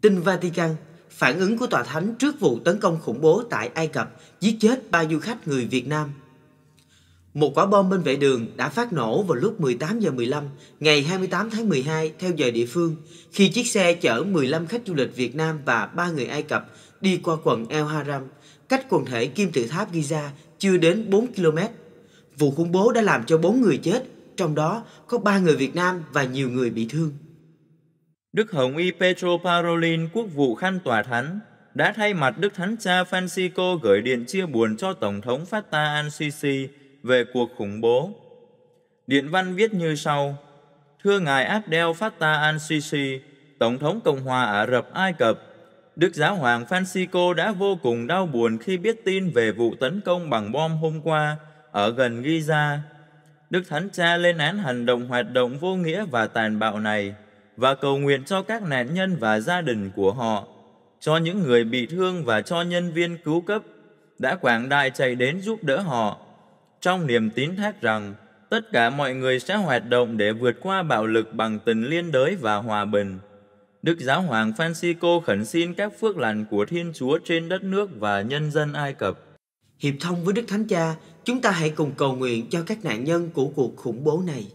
Tin Vatican, phản ứng của tòa thánh trước vụ tấn công khủng bố tại Ai Cập giết chết ba du khách người Việt Nam. Một quả bom bên vệ đường đã phát nổ vào lúc 18 giờ 15 ngày 28 tháng 12 theo giờ địa phương khi chiếc xe chở 15 khách du lịch Việt Nam và ba người Ai Cập đi qua quận El Haram, cách quần thể kim tự tháp Giza chưa đến 4 km. Vụ khủng bố đã làm cho 4 người chết, trong đó có 3 người Việt Nam và nhiều người bị thương. Đức Hồng Y Petro Parolin, quốc vụ khanh tòa thánh, đã thay mặt Đức Thánh Cha Francisco gửi điện chia buồn cho Tổng thống Fattah al-Sisi về cuộc khủng bố. Điện văn viết như sau: Thưa ngài Abdel Fattah al-Sisi, Tổng thống Cộng hòa Ả Rập Ai Cập, Đức Giáo hoàng Francisco đã vô cùng đau buồn khi biết tin về vụ tấn công bằng bom hôm qua ở gần Giza. Đức Thánh Cha lên án hành động hoạt động vô nghĩa và tàn bạo này và cầu nguyện cho các nạn nhân và gia đình của họ, cho những người bị thương và cho nhân viên cứu cấp đã quảng đại chạy đến giúp đỡ họ, trong niềm tín thác rằng tất cả mọi người sẽ hoạt động để vượt qua bạo lực bằng tình liên đới và hòa bình. Đức Giáo hoàng Francisco khẩn xin các phước lành của Thiên Chúa trên đất nước và nhân dân Ai Cập. Hiệp thông với Đức Thánh Cha, chúng ta hãy cùng cầu nguyện cho các nạn nhân của cuộc khủng bố này.